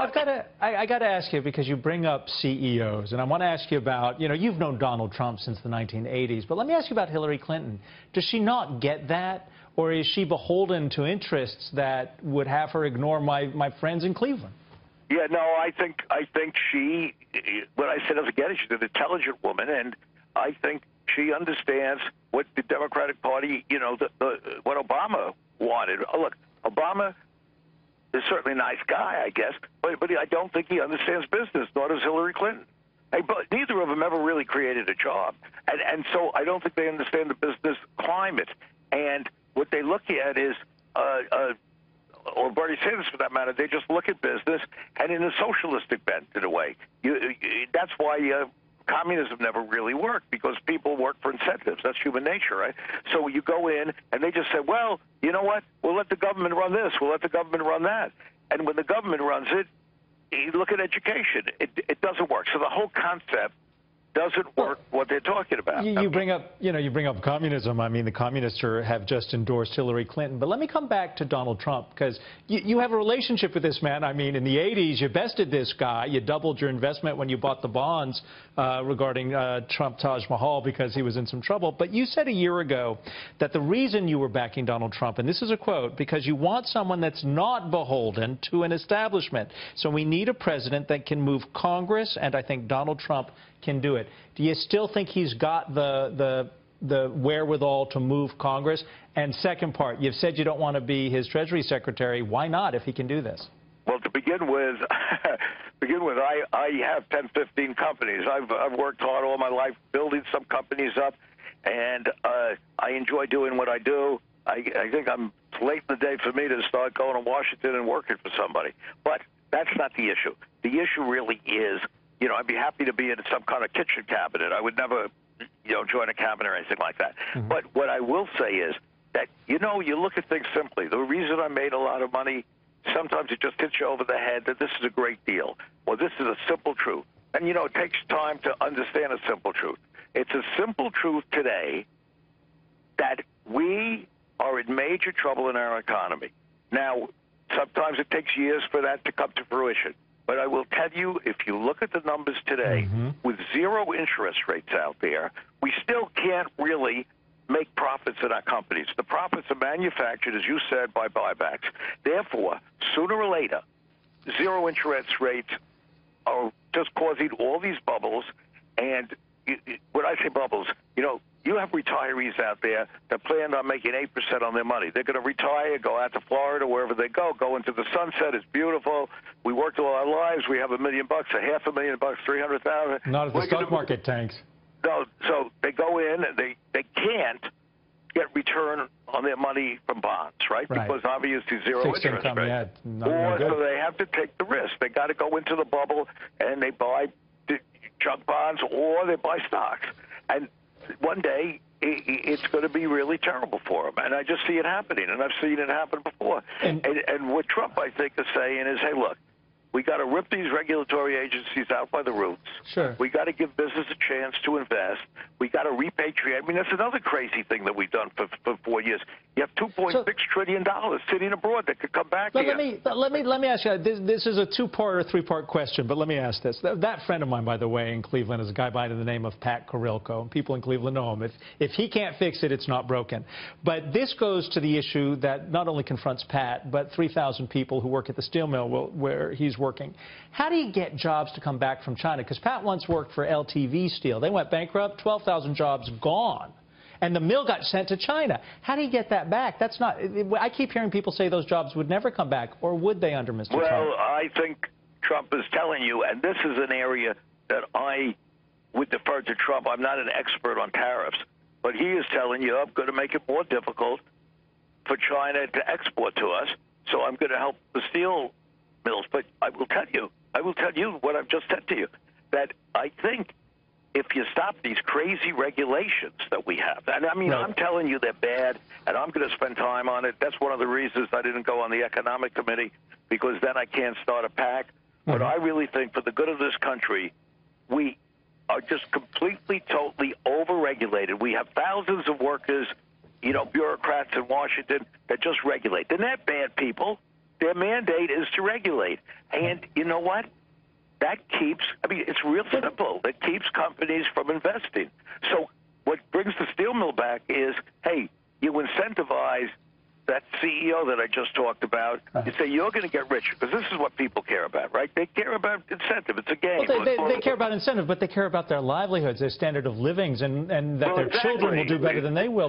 I've got to, I, I got to ask you because you bring up CEOs, and I want to ask you about, you know, you've known Donald Trump since the 1980s, but let me ask you about Hillary Clinton. Does she not get that, or is she beholden to interests that would have her ignore my, my friends in Cleveland? Yeah, no, I think I think she. What I said get. She's an intelligent woman, and I think she understands what the Democratic Party, you know, the, the, what Obama wanted. Look, Obama is certainly a nice guy, I guess, but but I don't think he understands business. Nor does Hillary Clinton. Hey, but neither of them ever really created a job, and and so I don't think they understand the business climate. And what they look at is, uh, uh, or Bernie Sanders for that matter, they just look at business and in a socialistic bent in a way. You, you, that's why uh, communism never really worked because people work for incentives. That's human nature, right? So you go in and they just say, well, you know what? We'll let the government run this. We'll let the government run that. And when the government runs it, you look at education. It, it doesn't work. So the whole concept doesn't work what they're talking about. You, you, bring up, you know, you bring up communism. I mean, the communists are, have just endorsed Hillary Clinton. But let me come back to Donald Trump because you, you, have a relationship with this man. I mean, in the 80s, you bested this guy. You doubled your investment when you bought the bonds uh, regarding uh, Trump Taj Mahal because he was in some trouble. But you said a year ago that the reason you were backing Donald Trump, and this is a quote, because you want someone that's not beholden to an establishment. So we need a president that can move Congress, and I think Donald Trump can do it. Do you still think he's got the, the, the wherewithal to move Congress? And second part, you've said you don't want to be his Treasury Secretary. Why not if he can do this? Well, to begin with, begin with, I, I have 10, 15 companies. I've, I've worked hard all my life building some companies up, and uh, I enjoy doing what I do. I, I think I'm late in the day for me to start going to Washington and working for somebody. But that's not the issue. The issue really is you know, I'd be happy to be in some kind of kitchen cabinet. I would never, you know, join a cabinet or anything like that. Mm-hmm. But what I will say is that, you know, you look at things simply. The reason I made a lot of money, sometimes it just hits you over the head that this is a great deal. Well, this is a simple truth. And, you know, it takes time to understand a simple truth. It's a simple truth today that we are in major trouble in our economy. Now, sometimes it takes years for that to come to fruition. But I will tell you, if you look at the numbers today, mm-hmm. with zero interest rates out there, we still can't really make profits in our companies. The profits are manufactured, as you said, by buybacks. Therefore, sooner or later, zero interest rates are just causing all these bubbles. And when I say bubbles, you know, you have retirees out there that plan on making 8% on their money. They're going to retire, go out to Florida, wherever they go, go into the sunset. It's beautiful. We worked all our lives. We have a million bucks, a half a million bucks, 300000 Not as the stock market tanks. No, so they go in, and they, they can't get return on their money from bonds, right? right. Because obviously zero Fixed interest income, rate. Yeah, not, or so they have to take the risk. They got to go into the bubble and they buy junk bonds or they buy stocks. And one day it's going to be really terrible for them. And I just see it happening, and I've seen it happen before. And, and, and what Trump, I think, is saying is, hey, look, we got to rip these regulatory agencies out by the roots. Sure. We got to give business a chance to invest. We got to repatriate. I mean, that's another crazy thing that we've done for, for four years. You have two point so, six trillion dollars sitting abroad that could come back let. Let me let me let me ask you. This, this is a two-part or three-part question, but let me ask this. That, that, friend of mine, by the way, in Cleveland, is a guy by the name of Pat Carilco, and people in Cleveland know him. If if he can't fix it, it's not broken. But this goes to the issue that not only confronts Pat, but 3,000 people who work at the steel mill where he's working. How do you get jobs to come back from China? Because Pat once worked for LTV Steel. They went bankrupt, 12,000 jobs gone. And the mill got sent to China. How do you get that back? That's not. I keep hearing people say those jobs would never come back, or would they under Mr. Well, Trump? Well, I think Trump is telling you, and this is an area that I would defer to Trump. I'm not an expert on tariffs, but he is telling you, I'm going to make it more difficult for China to export to us. So I'm going to help the steel mills. But I will tell you, I will tell you what I've just said to you, that I think if you stop these crazy regulations that we have, and I mean, I'm telling you they're bad, and I'm going to spend time on it. That's one of the reasons I didn't go on the economic committee because then I can't start a PAC. Mm-hmm. But I really think, for the good of this country, we are just completely, totally overregulated. We have thousands of workers, you know, bureaucrats in Washington that just regulate. They're not bad people. their mandate is to regulate. And you know what? That keeps, I mean, it's real simple. It keeps companies from investing. So what brings the steel mill back is, hey, you incentivize that CEO that I just talked about. Uh-huh. You say you're going to get richer because this is what people care about, right? They care about incentive. It's a game. Well, they, they, they care about incentive, but they care about their livelihoods, their standard of livings, and, and that Well, their children will do better than they will.